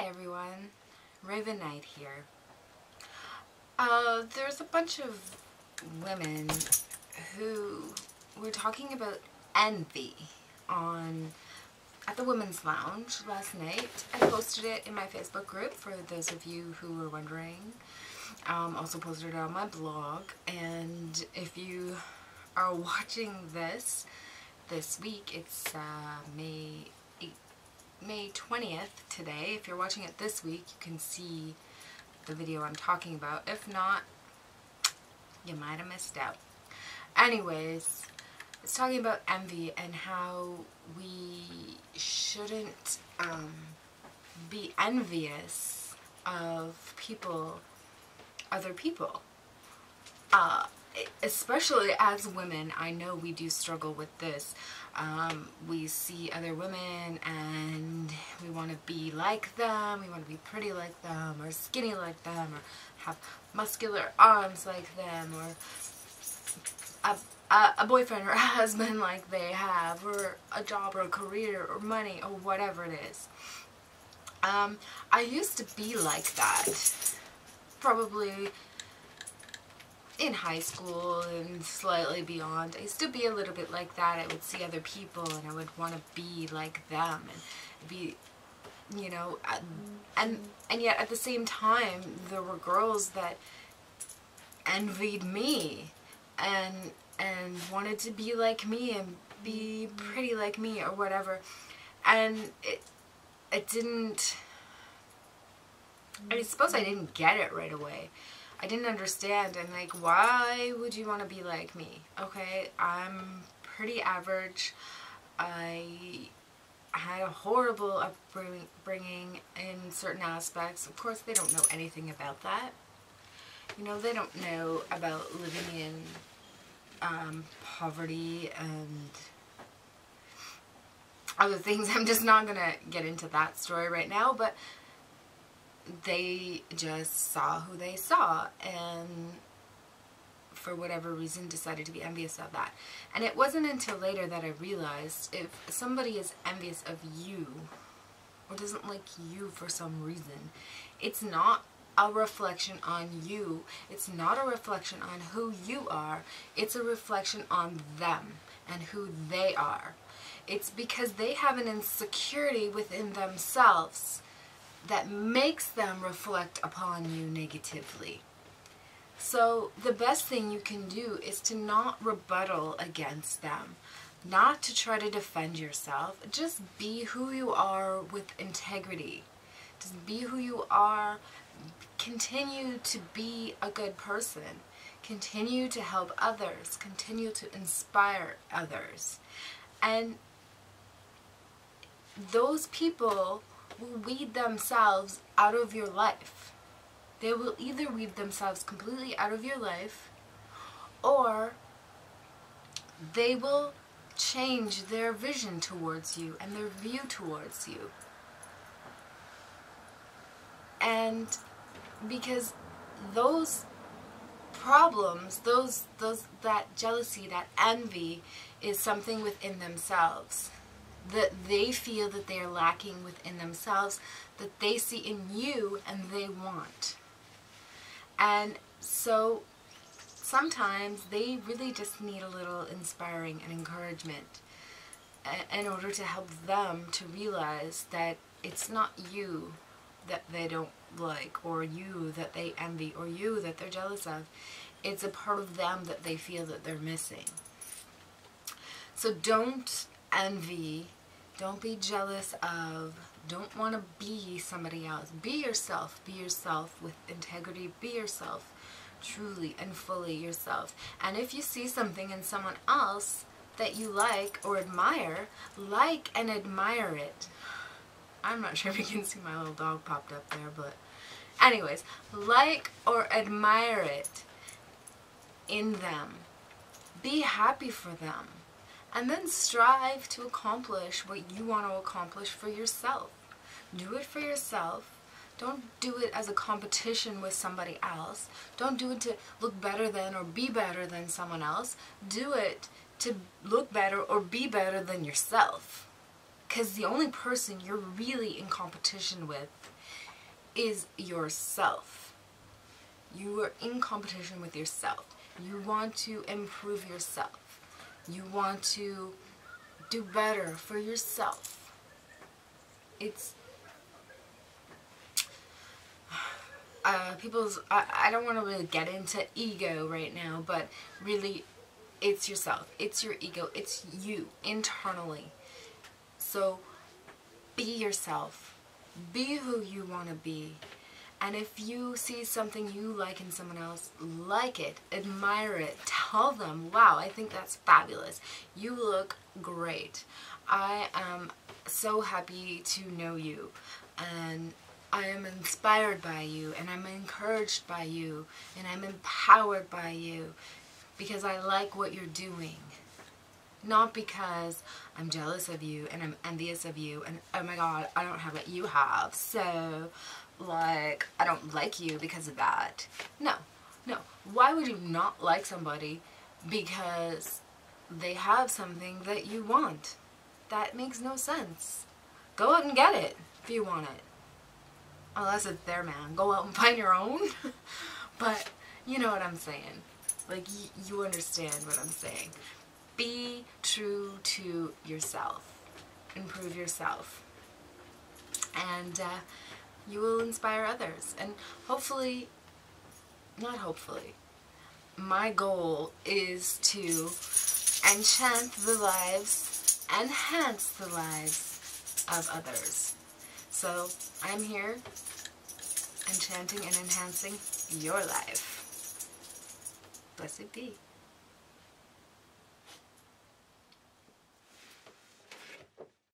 Hi everyone, Rayvin Nyte here. Uh, there's a bunch of women who were talking about envy on at the Women's Lounge last night. I posted it in my Facebook group for those of you who were wondering. Um, also posted it on my blog and if you are watching this this week, it's uh, May May 20th today. If you're watching it this week, you can see the video I'm talking about. If not, you might have missed out. Anyways, it's talking about envy and how we shouldn't um, be envious of people, other people. Uh, especially as women, I know we do struggle with this. Um, we see other women and we want to be like them, we want to be pretty like them, or skinny like them, or have muscular arms like them, or a, a, a boyfriend or a husband like they have, or a job or a career or money or whatever it is. Um, I used to be like that. Probably in high school and slightly beyond, I used to be a little bit like that. I would see other people and I would want to be like them and be, you know, uh, and and yet at the same time, there were girls that envied me and and wanted to be like me and be mm-hmm. pretty like me or whatever. And it it didn't I suppose I mm-hmm. didn't get it right away. I didn't understand and like why would you want to be like me? Okay I'm pretty average. I had a horrible upbringing in certain aspects. Of course they don't know anything about that. You know they don't know about living in um, poverty and other things. I'm just not gonna get into that story right now but they just saw who they saw and for whatever reason decided to be envious of that. And it wasn't until later that I realized if somebody is envious of you or doesn't like you for some reason, it's not a reflection on you. It's not a reflection on who you are. It's a reflection on them and who they are. It's because they have an insecurity within themselves that makes them reflect upon you negatively. So the best thing you can do is to not rebuttal against them, not to try to defend yourself. Just be who you are with integrity. Just be who you are. Continue to be a good person. Continue to help others. Continue to inspire others. And those people will weed themselves out of your life. They will either weed themselves completely out of your life or they will change their vision towards you and their view towards you. And because those problems, those those that jealousy, that envy is something within themselves that they feel that they are lacking within themselves, that they see in you and they want. And so sometimes they really just need a little inspiring and encouragement in order to help them to realize that it's not you that they don't like or you that they envy or you that they're jealous of. It's a part of them that they feel that they're missing. So don't envy don't be jealous of, don't want to be somebody else. Be yourself. Be yourself with integrity. Be yourself truly and fully yourself. And if you see something in someone else that you like or admire, like and admire it. I'm not sure if you can see my little dog popped up there, but anyways, like or admire it in them. Be happy for them and then strive to accomplish what you want to accomplish for yourself. Do it for yourself. Don't do it as a competition with somebody else. Don't do it to look better than or be better than someone else. Do it to look better or be better than yourself. Because the only person you're really in competition with is yourself. You are in competition with yourself. You want to improve yourself. You want to do better for yourself. It's uh, people's I, I don't want to really get into ego right now but really it's yourself. It's your ego. It's you internally. So be yourself. Be who you want to be and if you see something you like in someone else like it admire it tell them wow I think that's fabulous you look great I am so happy to know you and I am inspired by you and I'm encouraged by you and I'm empowered by you because I like what you're doing. Not because I'm jealous of you and I'm envious of you and oh my god, I don't have what you have. So, like, I don't like you because of that. No, no. Why would you not like somebody because they have something that you want? That makes no sense. Go out and get it if you want it unless it's their man. Go out and find your own. but you know what I'm saying. Like, you understand what I'm saying. Be true to yourself. Improve yourself. And uh, you will inspire others. And hopefully, not hopefully, my goal is to enchant the lives, enhance the lives of others. So I'm here enchanting and enhancing your life. Blessed be.